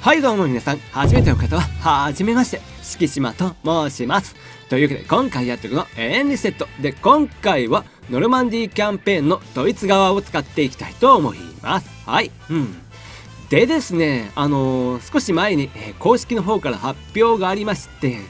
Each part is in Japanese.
はいどうも皆さん、初めての方は、はじめまして、敷島と申します。というわけで、今回やってるのは、エンリセット。で、今回は、ノルマンディーキャンペーンのドイツ側を使っていきたいと思います。はい。うん。でですね、あのー、少し前に、えー、公式の方から発表がありまして、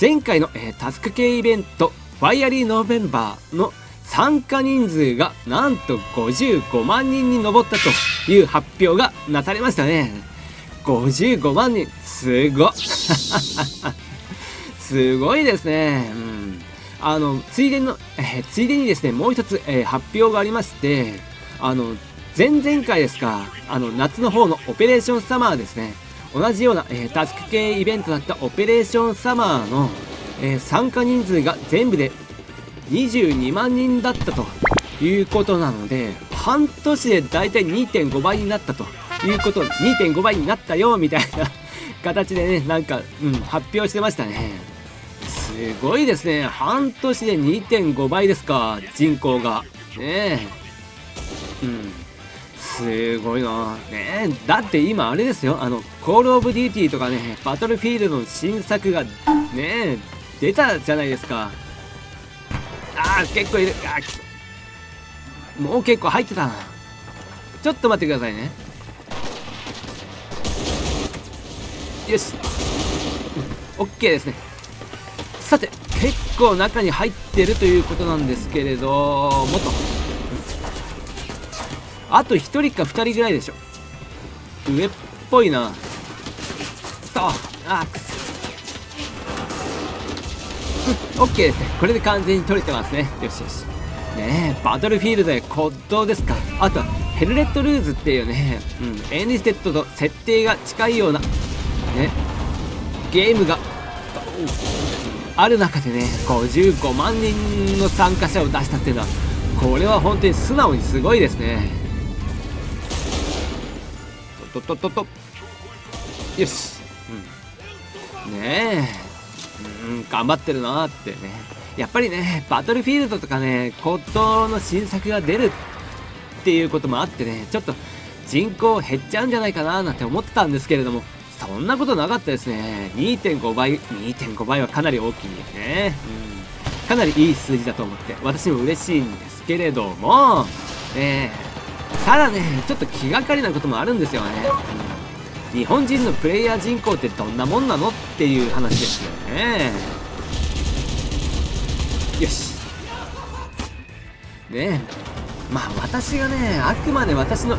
前回の、えー、タスク系イベント、ファイアリーノーベンバーの参加人数がなんと55万人に上ったという発表がなされましたね。55万人すご すごいですね。うん。あの、ついでの、えー、ついでにですね、もう一つ、えー、発表がありまして、あの、前々回ですか、あの、夏の方のオペレーションサマーですね。同じような、えー、タスク系イベントだったオペレーションサマーの、え参加人数が全部で22万人だったということなので、半年でだいたい2.5倍になったということ2.5倍になったよみたいな 形でねなんか、うん、発表してましたね。すごいですね。半年で2.5倍ですか人口が。ねえ。うん。すごいな。ねだって今あれですよ。あのコールオブデューティーとかねバトルフィールドの新作がね出たじゃないですか。あー結構いる。あもう結構入ってたな。ちょっと待ってくださいね。よし OK ですね。さて結構中に入ってるということなんですけれどもっと。あと1人か2人ぐらいでしょ。上っぽいな。とあくそ OK ですね。これで完全に取れてますね。よしよし。ねえバトルフィールドで骨董ですか？あとヘルレットルーズっていうね、うん、エンリステッドと設定が近いようなね。ゲームが。ある中でね55万人の参加者を出したっていうのはこれは本当に素直にすごいですね。ととととと。よし、うん、ねえ、うん、頑張ってるなってね。やっぱりねバトルフィールドとかね骨董の新作が出るっていうこともあってねちょっと人口減っちゃうんじゃないかななんて思ってたんですけれどもそんなことなかったですね。2.5倍、2.5倍はかなり大きいね。うん。かなりいい数字だと思って、私も嬉しいんですけれども、えー、ただね、ちょっと気がかりなこともあるんですよね。うん、日本人のプレイヤー人口ってどんなもんなのっていう話ですよね。よし。ねまあ私がね、あくまで私の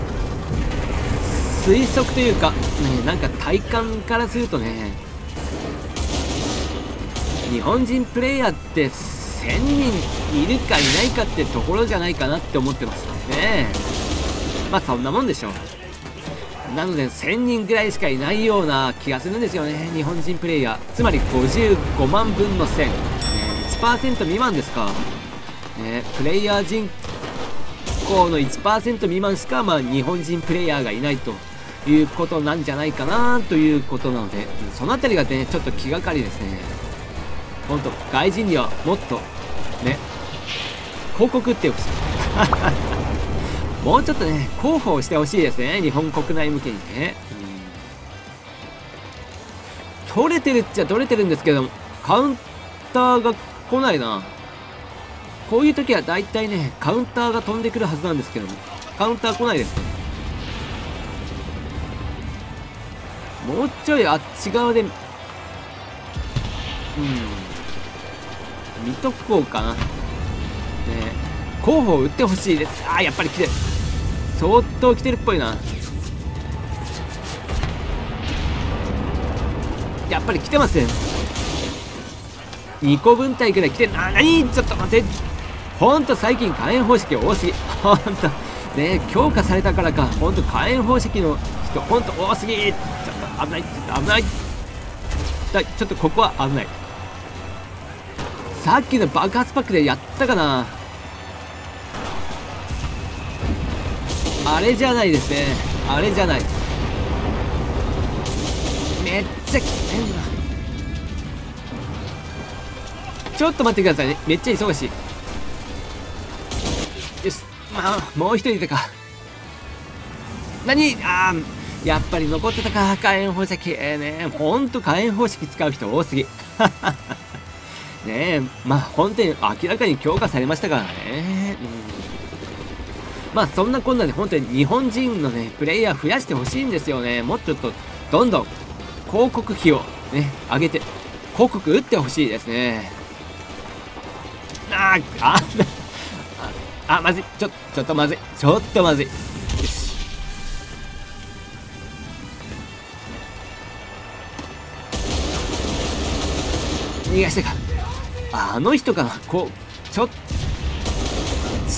推測というか、ね、なんか体感からするとね日本人プレイヤーって1000人いるかいないかってところじゃないかなって思ってますね。まあそんなもんでしょう。なので1000人ぐらいしかいないような気がするんですよね。日本人プレイヤー。つまり55万分の1000、ね、1%未満ですか、ね、プレイヤー人口の1%未満しか、まあ、日本人プレイヤーがいないと。いうことなんじゃないかなということなので、その辺りがね、ちょっと気がかりですね。ほんと、外人にはもっと、ね、広告ってほしい。もうちょっとね、広報してほしいですね、日本国内向けにね。うん、取れてるっちゃ取れてるんですけども、カウンターが来ないな。こういう時は大体ね、カウンターが飛んでくるはずなんですけども、カウンター来ないですね。もうちょいあっち側で、うん、見とこうかな。ね候補を打ってほしいです。ああ、やっぱり来てる。相当来てるっぽいな。やっぱり来てますね。2個分隊くらい来てる。な、なにちょっと待って。ほんと最近火炎方式多すぎ。ほんと。ね強化されたからか。ほんと火炎方式の人、ほんと多すぎ。ちょっ危ない危ない。ちょっとここは危ない。さっきの爆発パックでやったかな。あれじゃないですね。あれじゃない。めっちゃきついなちょっと待ってくださいね。めっちゃ忙しい。よし。まあもう一人いたか。何？ああやっぱり残ってたか火炎放射器。えー、ねほんと火炎放射器使う人多すぎ。ねえまあ本当に明らかに強化されましたからね、うん、まあそんなこんなで本当に日本人のねプレイヤー増やしてほしいんですよね。もっととどんどん広告費をね上げて広告打ってほしいですね。ああああまずい。ちょちょっとまずい。ちょっとまずい。逃がしてか。あの人か。なこうちょっ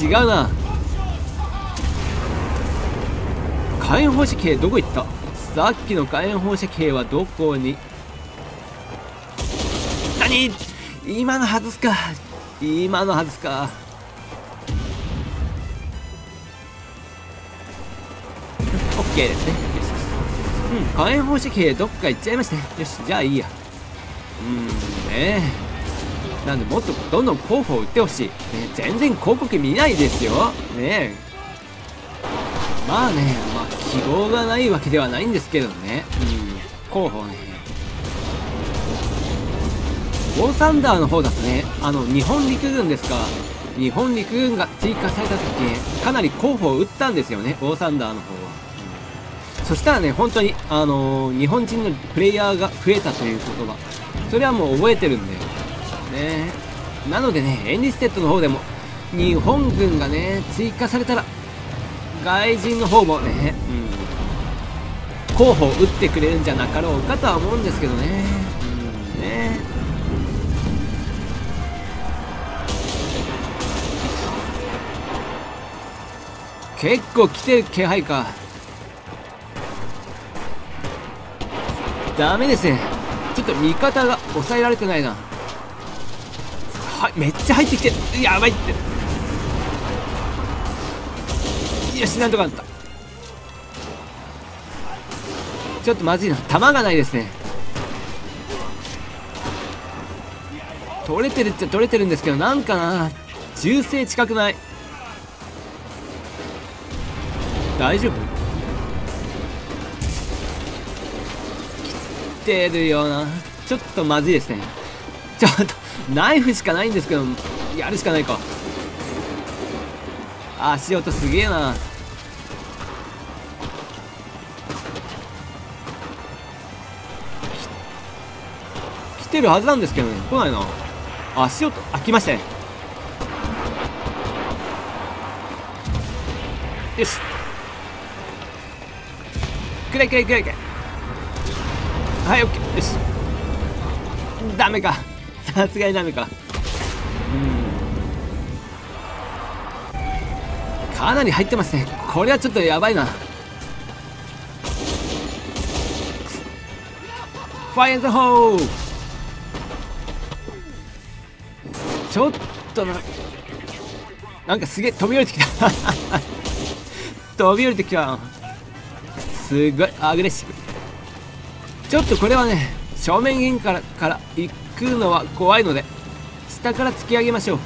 違うな。火炎放射系どこ行った？さっきの火炎放射系はどこに？何？今の外すか。今の外すか。オッケーですね。よしうん。火炎放射系どっか行っちゃいましたよしじゃあいいや。うん。ね。なんでもっとどんどん候補を売ってほしい、ね、全然広告見ないですよ。ね。まあねまあ希望がないわけではないんですけどね。うん候補ね。ウォーサンダーの方だとねあの日本陸軍ですか。日本陸軍が追加された時かなり候補を打ったんですよねウォーサンダーの方は、うん、そしたらね本当にあのー、日本人のプレイヤーが増えたという言葉それはもう覚えてるんで。ね。なのでねエンリステッドの方でも日本軍がね追加されたら外人の方もね、うん、候補を打ってくれるんじゃなかろうかとは思うんですけどね,、うん、ね。結構来てる気配か。ダメですね。ちょっと味方が抑えられてないな。はいめっちゃ入ってきてやばいって。よしなんとかなった。ちょっとまずいな。弾がないですね。取れてるっちゃ取れてるんですけどなんかな。銃声近くない。大丈夫？てるよな。ちょっとまずいですね。ちょっとナイフしかないんですけどやるしかないか。足音すげえな。来てるはずなんですけどね。来ないな。足音あ来ましたね。よし。くれくれくれくれ。はいオッケーよしダメか。さすがにダメか。うん。かなり入ってますね。これはちょっとやばいな。ファイアザホーちょっとななんかすげえ飛び降りてきた。飛び降りてきた。すごいアグレッシブ。ちょっとこれはね正面銀からから行くのは怖いので下から突き上げましょ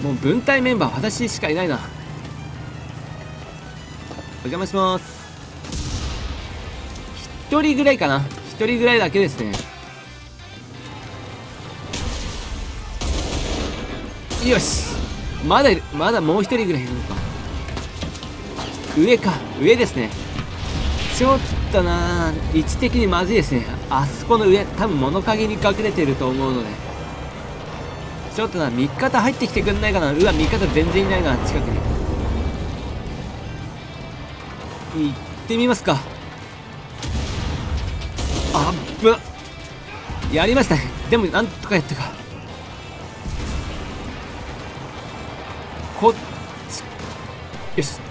う。もう分隊メンバー私しかいないな。お邪魔します。1人ぐらいかな。1人ぐらいだけですね。よし。まだいる。まだもう1人ぐらいいるのか。上か上ですね。ちょっとな位置的にまずいですね。あそこの上多分物陰に隠れてると思うので。ちょっとな味方入ってきてくんないかな。うわ味方全然いないな近くに。行ってみますか。あっぶやりましたね。でもなんとかやったか。こっち。よし。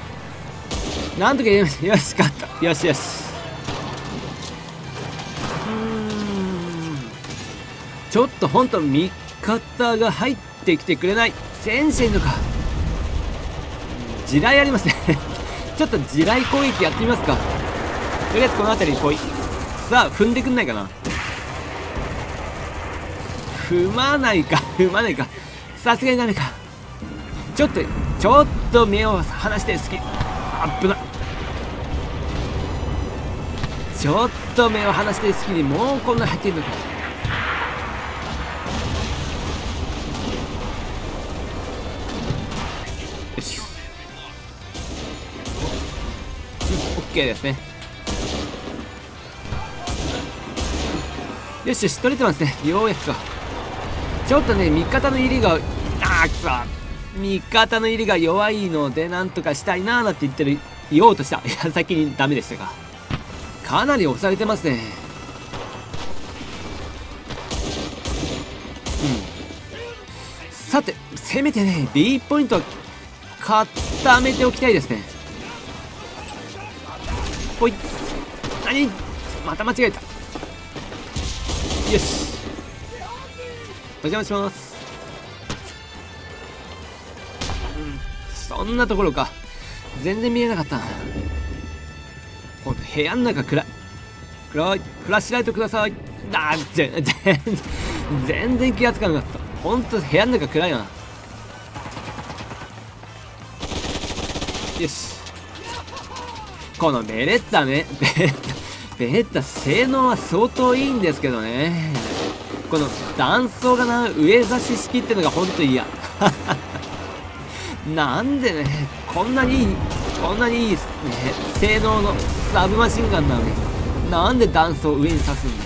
なんとかやりました。よし勝った。よしよし。うん。ちょっと本当味方が入ってきてくれない。戦士いるのか。地雷ありますね。ちょっと地雷攻撃やってみますか。とりあえずこの辺りに来い。さあ踏んでくんないかな。踏まないか。踏まないか。さすがにダメか。ちょっとちょっと目を離して好き。危ない。ちょっと目を離して好きにもうこんな入ってるのか。よし。OK ですね。よしよし取れてますね。ようやくか。ちょっとね味方の入りがあくそ。味方の入りが弱いのでなんとかしたいなーなんて言ってる言おうとした。いや先にダメでしたか。かなり押されてますね。さてせめてね B ポイントは固めておきたいですね。ほい。何？また間違えた。よし。お邪魔します。うん。そんなところか。全然見えなかった部屋の中暗い。暗い。フラッシュライトください。あ全然全然気がつかなかった。ほんと部屋の中暗いな。よし。このベレッタねベレッタベレッタ性能は相当いいんですけどね。この断層がな上差し式ってのがほんと嫌。なんでねこんなにいいこんなにいい、ね、性能のサブマシンガンなのに。なんで断層上に刺すんだ。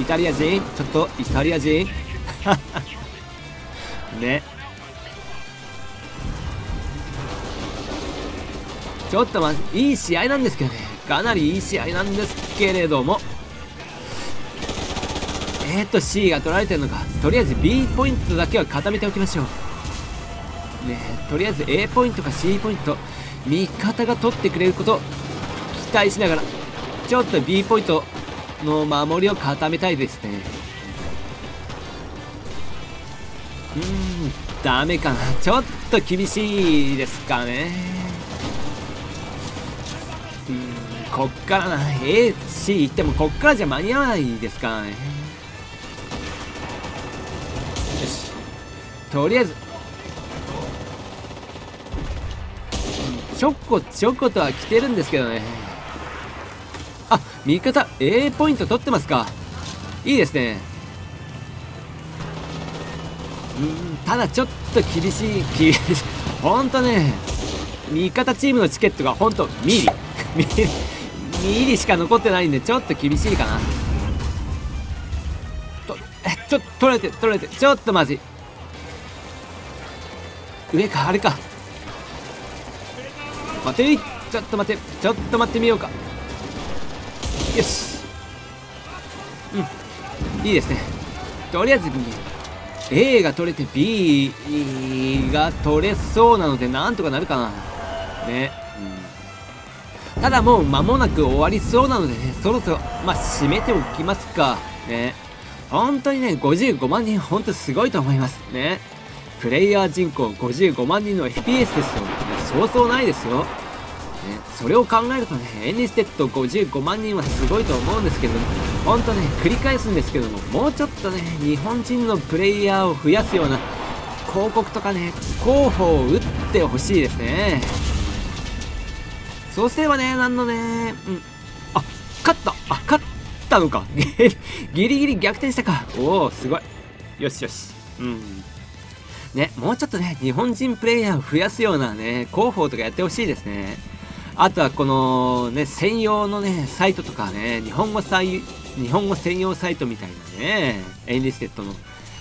イタリア人？ちょっとイタリア人？ね。ちょっとまいい試合なんですけどね。かなりいい試合なんですけれども。えー、っと C が取られてるのか。とりあえず B ポイントだけは固めておきましょう。ねとりあえず A ポイントか C ポイント。味方が取ってくれること期待しながらちょっと B ポイントの守りを固めたいですね。うんダメかな。ちょっと厳しいですかね。うんこっからな。AC 行ってもこっからじゃ間に合わないですかね。よし。とりあえずちょこちょことは来てるんですけどね。あ味方 A ポイント取ってますか。いいですね。うんただちょっと厳しい厳しいほんとね味方チームのチケットがほんとミリ ミリしか残ってないんでちょっと厳しいかな。とえちょっと取れて取れてちょっとまずい上かあれか。待てちょっと待って。ちょっと待ってみようか。よし。うん。いいですね。とりあえず A が取れて B が取れそうなのでなんとかなるかな。ね、うん、ただもう間もなく終わりそうなのでねそろそろまあ締めておきますか。ね。本当にね55万人本当すごいと思います。ね。プレイヤー人口55万人の FPS ですよ、そうそうないですよ、ね、それを考えるとねエンリステッド55万人はすごいと思うんですけど本当ね繰り返すんですけどももうちょっとね日本人のプレイヤーを増やすような広告とかね候補を打ってほしいですね。そうすればねなんのねうん。あ勝った。あ勝ったのか。ギリギリ逆転したか。おおすごい。よしよし。うん。ね、もうちょっとね、日本人プレイヤーを増やすようなね、広報とかやってほしいですね。あとはこのね、専用のね、サイトとかね、日本語サイ、日本語専用サイトみたいなね、エンリステッドの、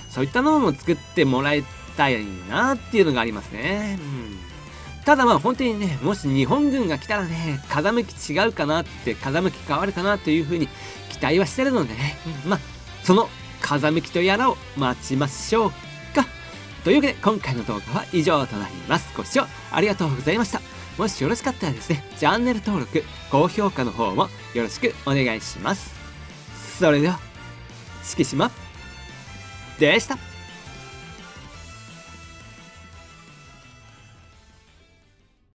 そういったのも作ってもらいたいなっていうのがありますね。うん。ただまあ本当にね、もし日本軍が来たらね、風向き違うかなって、風向き変わるかなというふうに期待はしてるのでね、まあ、その風向きとやらを待ちましょう。というわけで今回の動画は以上となります。ご視聴ありがとうございました。もしよろしかったらですね、チャンネル登録、高評価の方もよろしくお願いします。それでは、敷島でした。